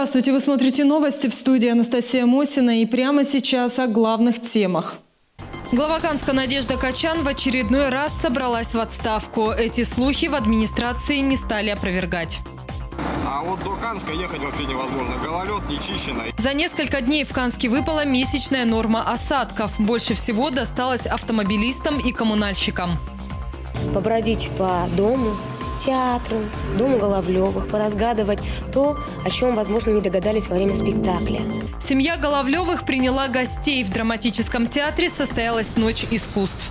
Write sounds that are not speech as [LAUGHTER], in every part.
Здравствуйте, вы смотрите новости в студии Анастасия Мосина и прямо сейчас о главных темах. Глава Канска Надежда Качан в очередной раз собралась в отставку. Эти слухи в администрации не стали опровергать. А вот до Канска ехать вообще невозможно. Гололед, нечищено. За несколько дней в Канске выпала месячная норма осадков. Больше всего досталось автомобилистам и коммунальщикам. Побродить по дому, театру, дому Головлевых, поразгадывать то, о чем, возможно, не догадались во время спектакля. Семья Головлевых приняла гостей. В драматическом театре состоялась ночь искусств.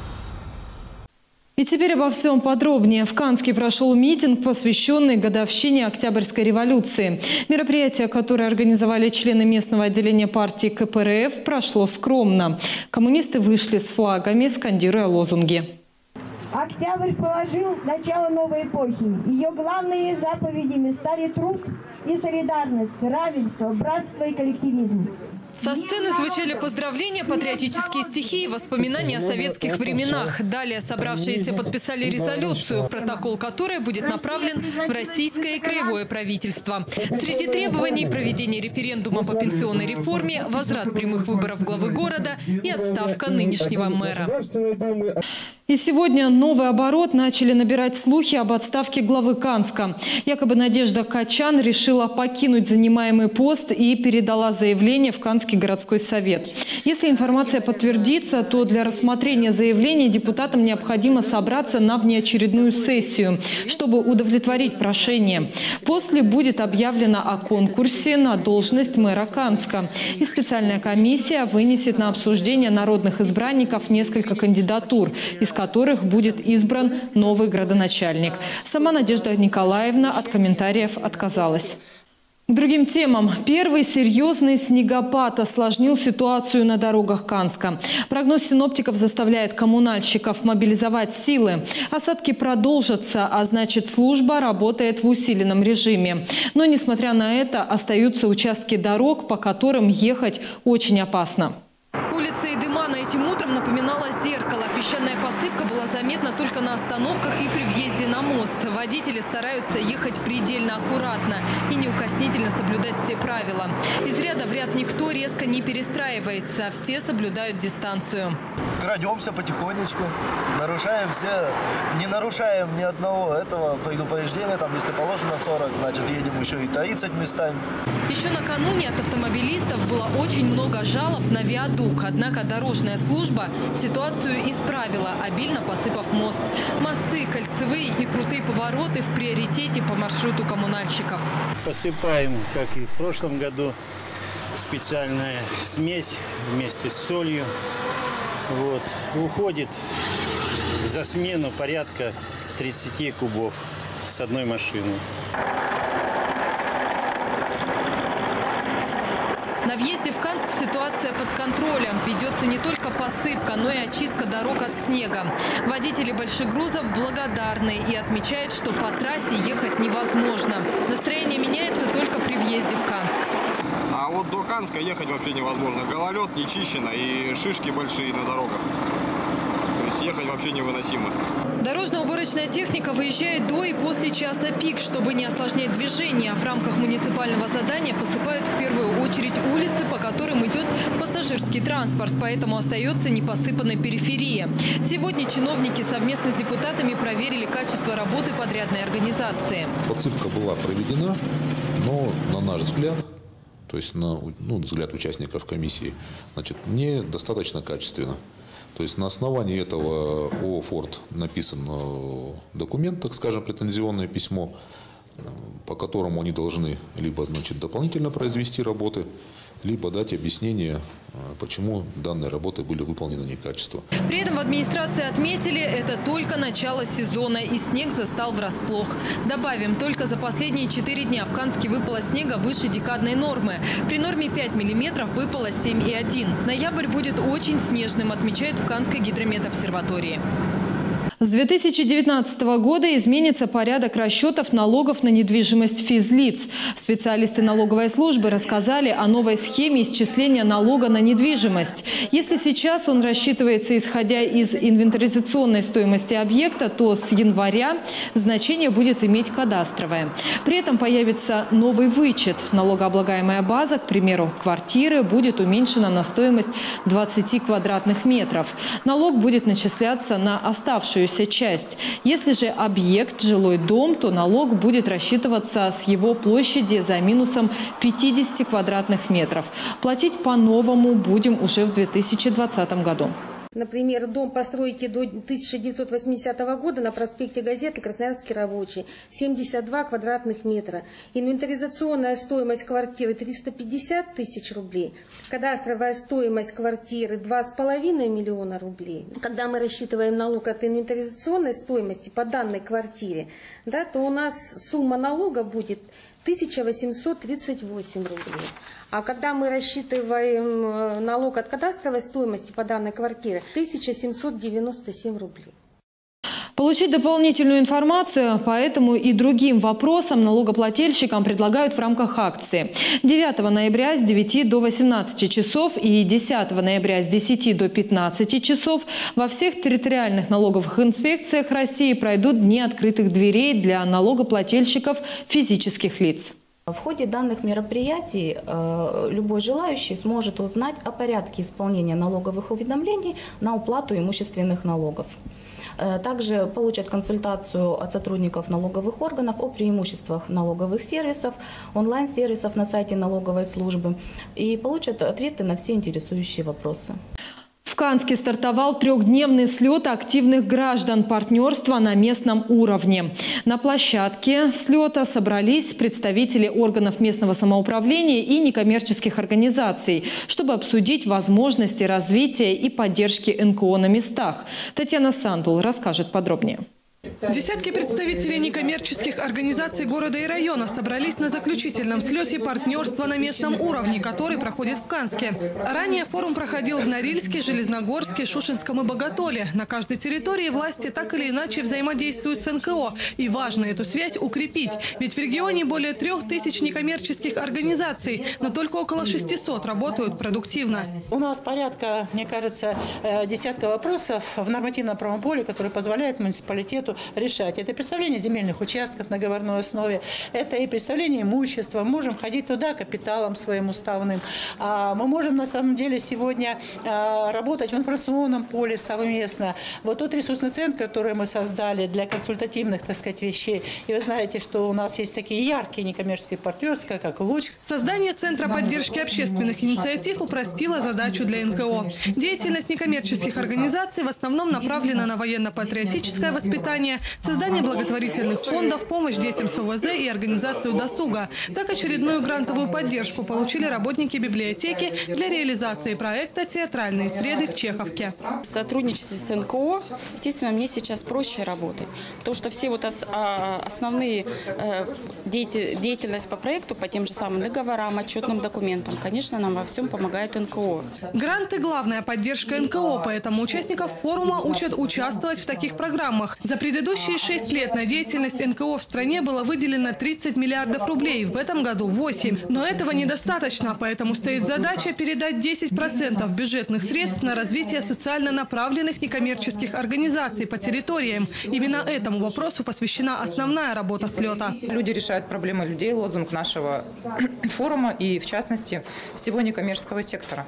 И теперь обо всем подробнее. В Канске прошел митинг, посвященный годовщине Октябрьской революции. Мероприятие, которое организовали члены местного отделения партии КПРФ, прошло скромно. Коммунисты вышли с флагами, скандируя лозунги. Октябрь положил начало новой эпохи. Ее главными заповедями стали труд и солидарность, равенство, братство и коллективизм. Со сцены звучали поздравления, патриотические стихи и воспоминания о советских временах. Далее собравшиеся подписали резолюцию, протокол которой будет направлен в российское и краевое правительство. Среди требований проведение референдума по пенсионной реформе, возврат прямых выборов главы города и отставка нынешнего мэра. И сегодня новый оборот начали набирать слухи об отставке главы Канска. Якобы Надежда Качан решила покинуть занимаемый пост и передала заявление в Канский городской совет. Если информация подтвердится, то для рассмотрения заявления депутатам необходимо собраться на внеочередную сессию, чтобы удовлетворить прошение. После будет объявлено о конкурсе на должность мэра Канска. И специальная комиссия вынесет на обсуждение народных избранников несколько кандидатур, из которых будет избран новый градоначальник. Сама Надежда Николаевна от комментариев отказалась. Другим темам. Первый серьезный снегопад осложнил ситуацию на дорогах Канска. Прогноз синоптиков заставляет коммунальщиков мобилизовать силы. Осадки продолжатся, а значит служба работает в усиленном режиме. Но, несмотря на это, остаются участки дорог, по которым ехать очень опасно. Улица Идымана этим утром напоминала зеркало. Песчаная посыпка была заметна только на остановках и при. Водители стараются ехать предельно аккуратно и неукоснительно соблюдать все правила. Из ряда в ряд никто резко не перестраивается. Все соблюдают дистанцию. Крадемся потихонечку, нарушаем все, не нарушаем ни одного этого предупреждения. Там, если положено 40, значит едем еще и 30 местами. Еще накануне от автомобилистов было очень много жалоб на виадук. Однако дорожная служба ситуацию исправила, обильно посыпав мост. Мосты, кольцевые и крутые повороты в приоритете по маршруту коммунальщиков. Посыпаем, как и в прошлом году, специальная смесь вместе с солью. Вот. Уходит за смену порядка 30 кубов с одной машины. На въезде в Канск ситуация под контролем. Ведется не только посыпка, но и очистка дорог от снега. Водители больших грузов благодарны и отмечают, что по трассе ехать невозможно. Настроение меняется только при въезде в Канск. А вот до Канска ехать вообще невозможно. Гололед, нечищено и шишки большие на дорогах. То есть ехать вообще невыносимо. Дорожно-уборочная техника выезжает до и после часа пик, чтобы не осложнять движение. В рамках муниципального задания посыпают в первую очередь улицы, по которым идет пассажирский транспорт, поэтому остается непосыпанная периферия. Сегодня чиновники совместно с депутатами проверили качество работы подрядной организации. Подсыпка была проведена, но, на наш взгляд, то есть на ну, взгляд участников комиссии, значит, недостаточно качественно. То есть на основании этого о Форд написан э, документ, так скажем, претензионное письмо, э, по которому они должны либо значит, дополнительно произвести работы, либо дать объяснение, э, почему данные работы были выполнены некачественно. При этом в администрации отметили, это только начало сезона, и снег застал врасплох. Добавим, только за последние 4 дня в Канске выпало снега выше декадной нормы. При норме 5 миллиметров выпало 7,1. Ноябрь будет очень снежным, отмечают в Канской гидрометобсерватории. С 2019 года изменится порядок расчетов налогов на недвижимость физлиц. Специалисты налоговой службы рассказали о новой схеме исчисления налога на недвижимость. Если сейчас он рассчитывается исходя из инвентаризационной стоимости объекта, то с января значение будет иметь кадастровое. При этом появится новый вычет. Налогооблагаемая база, к примеру, квартиры, будет уменьшена на стоимость 20 квадратных метров. Налог будет начисляться на оставшуюся оставшуюся часть. Если же объект – жилой дом, то налог будет рассчитываться с его площади за минусом 50 квадратных метров. Платить по-новому будем уже в 2020 году. Например, дом постройки до 1980 года на проспекте Газеты Красноярский рабочий, 72 квадратных метра. Инвентаризационная стоимость квартиры 350 тысяч рублей, кадастровая стоимость квартиры 2,5 миллиона рублей. Когда мы рассчитываем налог от инвентаризационной стоимости по данной квартире, да, то у нас сумма налога будет 1838 рублей. А когда мы рассчитываем э, налог от кадастровой стоимости по данной квартире, 1797 рублей. Получить дополнительную информацию по этому и другим вопросам налогоплательщикам предлагают в рамках акции. 9 ноября с 9 до 18 часов и 10 ноября с 10 до 15 часов во всех территориальных налоговых инспекциях России пройдут дни открытых дверей для налогоплательщиков физических лиц. В ходе данных мероприятий э, любой желающий сможет узнать о порядке исполнения налоговых уведомлений на уплату имущественных налогов. Э, также получат консультацию от сотрудников налоговых органов о преимуществах налоговых сервисов, онлайн-сервисов на сайте налоговой службы и получат ответы на все интересующие вопросы. Канске стартовал трехдневный слет активных граждан партнерства на местном уровне. На площадке слета собрались представители органов местного самоуправления и некоммерческих организаций, чтобы обсудить возможности развития и поддержки НКО на местах. Татьяна Сандул расскажет подробнее. Десятки представителей некоммерческих организаций города и района собрались на заключительном слете партнерства на местном уровне, который проходит в Канске. Ранее форум проходил в Норильске, Железногорске, Шушинском и Боготоле. На каждой территории власти так или иначе взаимодействуют с НКО. И важно эту связь укрепить. Ведь в регионе более трех тысяч некоммерческих организаций, но только около 600 работают продуктивно. У нас порядка, мне кажется, э, десятка вопросов в нормативном правом поле, которые позволяют муниципалитету работу решать. Это представление земельных участков на договорной основе, это и представление имущества. Мы можем ходить туда капиталом своим уставным. А мы можем на самом деле сегодня а, работать в информационном поле совместно. Вот тот ресурсный центр, который мы создали для консультативных, так сказать, вещей. И вы знаете, что у нас есть такие яркие некоммерческие партнерства, как «Луч». Создание Центра поддержки общественных инициатив упростило задачу для НКО. Деятельность некоммерческих организаций в основном направлена на военно-патриотическое воспитание образования, создание благотворительных фондов, помощь детям с ОВЗ и организацию досуга. Так очередную грантовую поддержку получили работники библиотеки для реализации проекта «Театральные среды в Чеховке». В сотрудничестве с НКО, естественно, мне сейчас проще работать, потому что все вот а, основные э, деятельность по проекту, по тем же самым договорам, отчетным документам, конечно, нам во всем помогает НКО. Гранты – главная поддержка НКО, поэтому участников форума учат участвовать в таких программах. За предыдущие шесть лет на деятельность НКО в стране было выделено 30 миллиардов рублей, в этом году 8. Но этого недостаточно, поэтому стоит задача передать 10% бюджетных средств на развитие социально направленных некоммерческих организаций по территориям. Именно этому вопросу посвящена основная работа слета. Люди решают проблемы людей, лозунг нашего [CLEARS THROAT] форума и, в частности, всего некоммерческого сектора.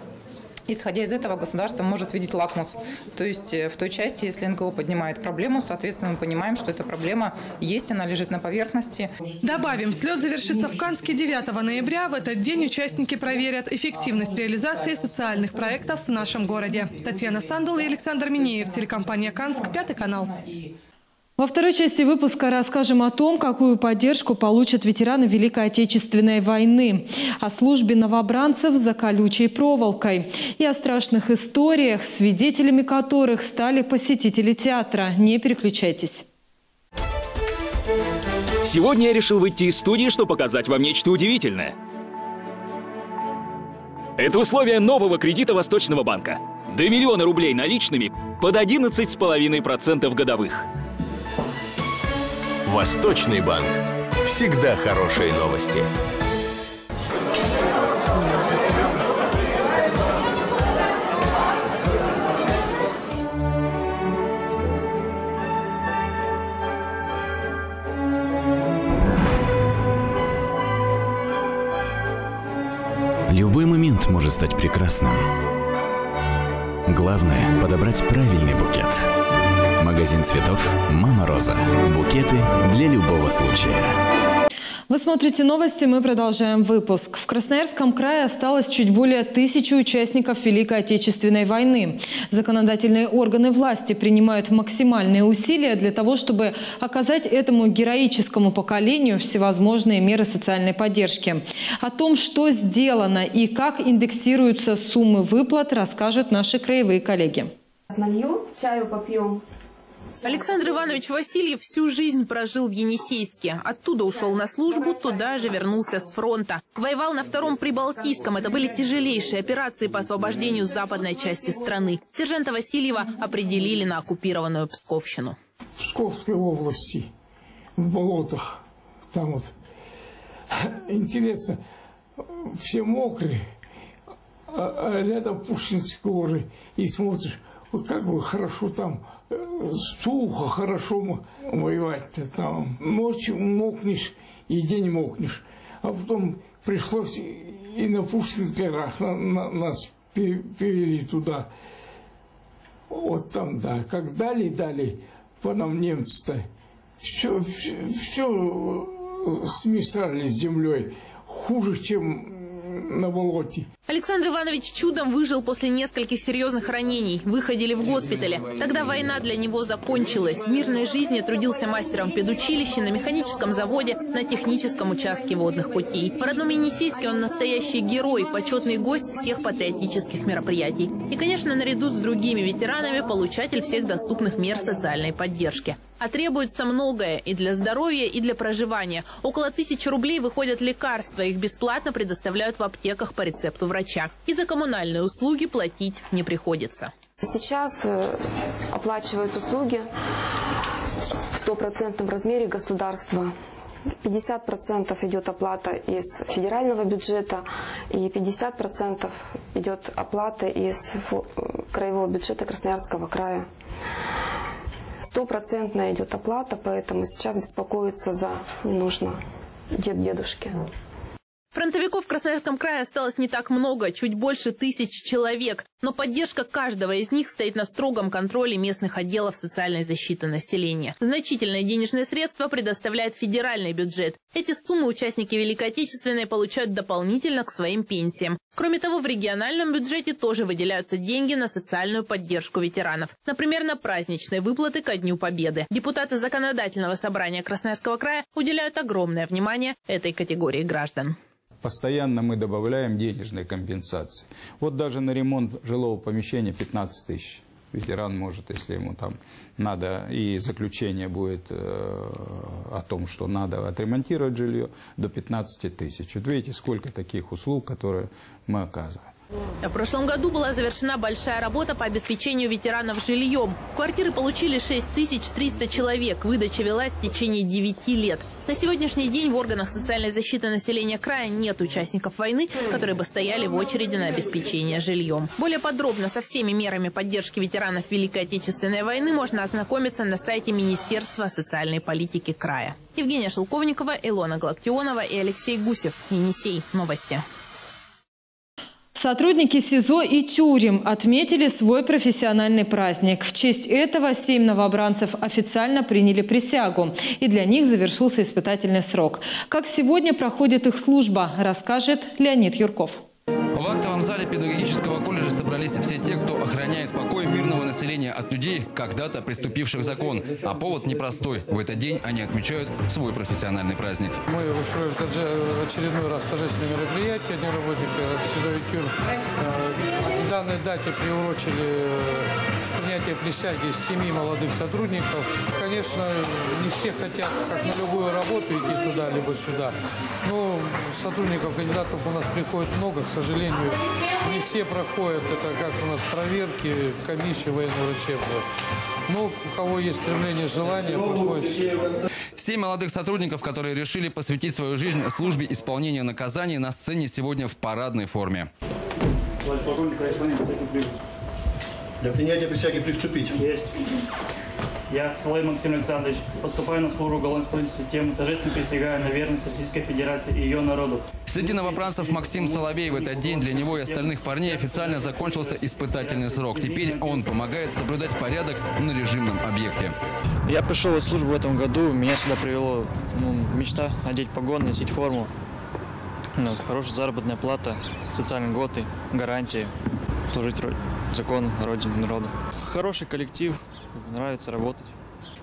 Исходя из этого, государство может видеть лакмус. То есть э, в той части, если НКО поднимает проблему, соответственно, мы понимаем, что эта проблема есть, она лежит на поверхности. Добавим, слет завершится в Канске 9 ноября. В этот день участники проверят эффективность реализации социальных проектов в нашем городе. Татьяна Сандул и Александр Минеев, телекомпания «Канск», Пятый канал. Во второй части выпуска расскажем о том, какую поддержку получат ветераны Великой Отечественной войны, о службе новобранцев за колючей проволокой и о страшных историях, свидетелями которых стали посетители театра. Не переключайтесь. Сегодня я решил выйти из студии, чтобы показать вам нечто удивительное. Это условие нового кредита Восточного банка – До миллиона рублей наличными под 11,5% годовых. Восточный банк. Всегда хорошие новости. Любой момент может стать прекрасным. Главное – подобрать правильный букет. Магазин цветов «Мама Роза». Букеты для любого случая. Вы смотрите новости, мы продолжаем выпуск. В Красноярском крае осталось чуть более тысячи участников Великой Отечественной войны. Законодательные органы власти принимают максимальные усилия для того, чтобы оказать этому героическому поколению всевозможные меры социальной поддержки. О том, что сделано и как индексируются суммы выплат, расскажут наши краевые коллеги. Налью, чаю попьем. Александр Иванович Васильев всю жизнь прожил в Енисейске. Оттуда ушел на службу, туда же вернулся с фронта. Воевал на втором Прибалтийском. Это были тяжелейшие операции по освобождению западной части страны. Сержанта Васильева определили на оккупированную Псковщину. В Псковской области, в болотах, там вот. Интересно, все мокрые, а, а рядом Пушкинские горы, и смотришь, как бы хорошо там, э, сухо, хорошо воевать-то там. Ночью мокнешь и день мокнешь. А потом пришлось и на Пушкинских горах на, на, нас перевели туда. Вот там, да, как дали-дали по нам немцы-то, все, все, все смешали с землей хуже, чем на болоте. Александр Иванович чудом выжил после нескольких серьезных ранений. Выходили в госпитале. Тогда война для него закончилась. В мирной жизни трудился мастером в педучилище, на механическом заводе, на техническом участке водных путей. В родном Енисейске он настоящий герой, почетный гость всех патриотических мероприятий. И, конечно, наряду с другими ветеранами, получатель всех доступных мер социальной поддержки. А требуется многое и для здоровья, и для проживания. Около тысячи рублей выходят лекарства. Их бесплатно предоставляют в аптеках по рецепту врача. И за коммунальные услуги платить не приходится. Сейчас э, оплачивают услуги в стопроцентном размере государства. 50% идет оплата из федерального бюджета и 50% идет оплата из краевого бюджета Красноярского края. Стопроцентная идет оплата, поэтому сейчас беспокоиться за не нужно дед дедушки. Фронтовиков в Красноярском крае осталось не так много, чуть больше тысяч человек. Но поддержка каждого из них стоит на строгом контроле местных отделов социальной защиты населения. Значительные денежные средства предоставляет федеральный бюджет. Эти суммы участники Великой Отечественной получают дополнительно к своим пенсиям. Кроме того, в региональном бюджете тоже выделяются деньги на социальную поддержку ветеранов. Например, на праздничные выплаты ко Дню Победы. Депутаты Законодательного собрания Красноярского края уделяют огромное внимание этой категории граждан постоянно мы добавляем денежные компенсации. Вот даже на ремонт жилого помещения 15 тысяч. Ветеран может, если ему там надо, и заключение будет э, о том, что надо отремонтировать жилье, до 15 тысяч. Вот видите, сколько таких услуг, которые мы оказываем. В прошлом году была завершена большая работа по обеспечению ветеранов жильем. Квартиры получили 6300 человек. Выдача велась в течение 9 лет. На сегодняшний день в органах социальной защиты населения края нет участников войны, которые бы стояли в очереди на обеспечение жильем. Более подробно со всеми мерами поддержки ветеранов Великой Отечественной войны можно ознакомиться на сайте Министерства социальной политики края. Евгения Шелковникова, Илона Галактионова и Алексей Гусев. Енисей. Новости. Сотрудники СИЗО и тюрем отметили свой профессиональный праздник. В честь этого семь новобранцев официально приняли присягу. И для них завершился испытательный срок. Как сегодня проходит их служба, расскажет Леонид Юрков. В актовом зале педагогического колледжа собрались все те, кто охраняет покой мирного населения от людей, когда-то приступивших закон. А повод непростой. В этот день они отмечают свой профессиональный праздник. Мы устроили очередной раз торжественное мероприятие Дня работника и тюрьм. К данной дате приурочили принятия присяги семи молодых сотрудников. Конечно, не все хотят, как на любую работу, идти туда, либо сюда. Но сотрудников, кандидатов у нас приходит много, к сожалению, не все проходят. Это как у нас проверки, комиссии военно-врачебные. Но у кого есть стремление, желание, проходит. Семь молодых сотрудников, которые решили посвятить свою жизнь службе исполнения наказаний, на сцене сегодня в парадной форме. Для принятия присяги приступить. Есть. Я, Соловей Максим Александрович, поступаю на службу уголовной системы, торжественно присягаю на верность Российской Федерации и ее народу. Среди новобранцев Максим Соловей в этот день для него и остальных парней официально закончился испытательный срок. Теперь он помогает соблюдать порядок на режимном объекте. Я пришел в службу в этом году, меня сюда привело ну, мечта одеть погоны, носить форму. Ну, хорошая заработная плата, социальные льготы, гарантии, служить закон, родине, народу. Хороший коллектив, нравится работать.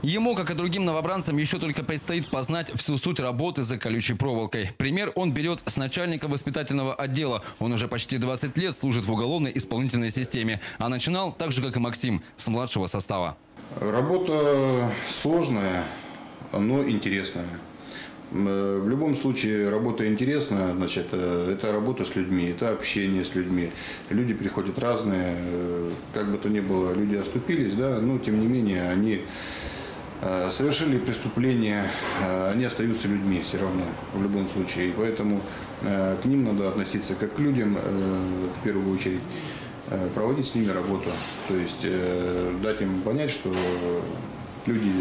Ему, как и другим новобранцам, еще только предстоит познать всю суть работы за колючей проволокой. Пример он берет с начальника воспитательного отдела. Он уже почти 20 лет служит в уголовной исполнительной системе. А начинал так же, как и Максим, с младшего состава. Работа сложная, но интересная. Э, в любом случае работа интересная, значит, э, это работа с людьми, это общение с людьми. Люди приходят разные, э, как бы то ни было, люди оступились, да, но тем не менее они совершили преступление, они остаются людьми все равно, в любом случае. И поэтому к ним надо относиться как к людям в первую очередь, проводить с ними работу. То есть дать им понять, что люди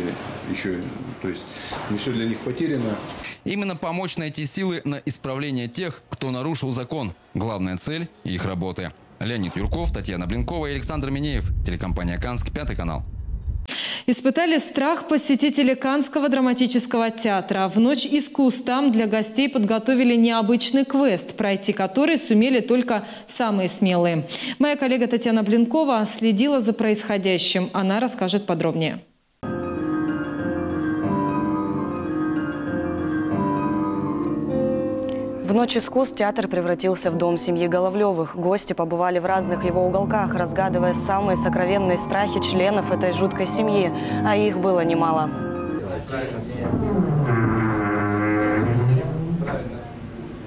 еще, то есть не все для них потеряно. Именно помочь найти силы на исправление тех, кто нарушил закон. Главная цель их работы. Леонид Юрков, Татьяна Блинкова и Александр Минеев. Телекомпания «Канск», Пятый канал. Испытали страх посетители Канского драматического театра. В ночь искусств там для гостей подготовили необычный квест, пройти который сумели только самые смелые. Моя коллега Татьяна Блинкова следила за происходящим. Она расскажет подробнее. Ночь искусств театр превратился в дом семьи Головлевых. Гости побывали в разных его уголках, разгадывая самые сокровенные страхи членов этой жуткой семьи, а их было немало.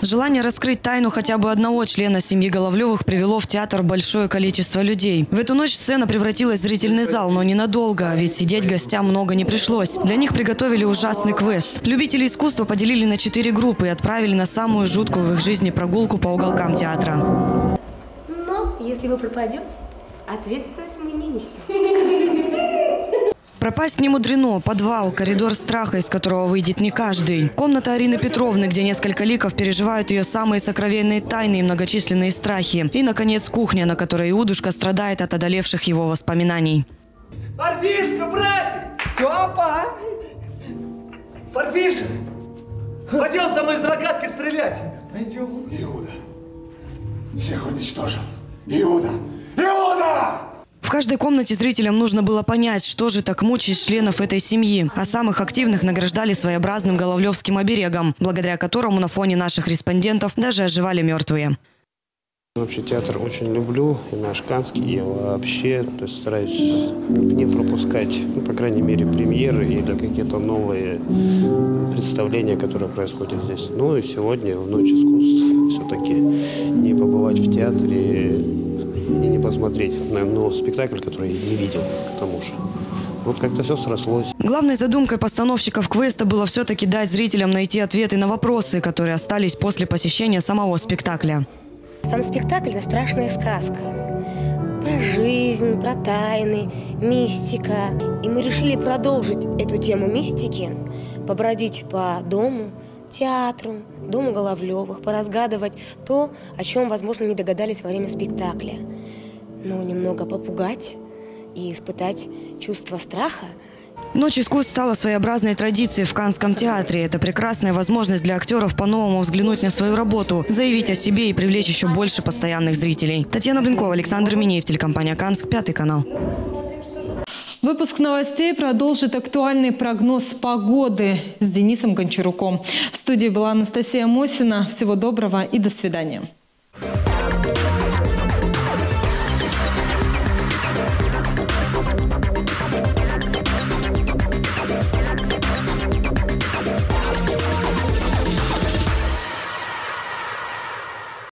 Желание раскрыть тайну хотя бы одного члена семьи Головлевых привело в театр большое количество людей. В эту ночь сцена превратилась в зрительный зал, но ненадолго, ведь сидеть гостям много не пришлось. Для них приготовили ужасный квест. Любители искусства поделили на четыре группы и отправили на самую жуткую в их жизни прогулку по уголкам театра. Но если вы пропадете, ответственность мы не несем. Пропасть не мудрено. Подвал, коридор страха, из которого выйдет не каждый. Комната Арины Петровны, где несколько ликов переживают ее самые сокровенные тайны и многочисленные страхи. И, наконец, кухня, на которой Иудушка страдает от одолевших его воспоминаний. Парфишка, братик! Степа! Парфиша! Пойдем со мной из рогатки стрелять! Пойдем. Иуда всех уничтожил. Иуда! Иуда! В каждой комнате зрителям нужно было понять, что же так мучает членов этой семьи. А самых активных награждали своеобразным головлевским оберегом, благодаря которому на фоне наших респондентов даже оживали мертвые. Вообще театр очень люблю, и наш Канский, и вообще то есть стараюсь не пропускать, ну, по крайней мере, премьеры или какие-то новые представления, которые происходят здесь. Ну и сегодня, в Ночь искусств, все-таки не побывать в театре и не посмотреть на ну, спектакль, который я не видел, к тому же. Вот как-то все срослось. Главной задумкой постановщиков квеста было все-таки дать зрителям найти ответы на вопросы, которые остались после посещения самого спектакля. Сам спектакль – это страшная сказка. Про жизнь, про тайны, мистика. И мы решили продолжить эту тему мистики, побродить по дому, театру, дому Головлевых, поразгадывать то, о чем, возможно, не догадались во время спектакля. Но немного попугать и испытать чувство страха – Ночь искусств стала своеобразной традицией в Канском театре. Это прекрасная возможность для актеров по-новому взглянуть на свою работу, заявить о себе и привлечь еще больше постоянных зрителей. Татьяна Блинкова, Александр Минеев, телекомпания «Канск», Пятый канал. Выпуск новостей продолжит актуальный прогноз погоды с Денисом Гончаруком. В студии была Анастасия Мосина. Всего доброго и до свидания.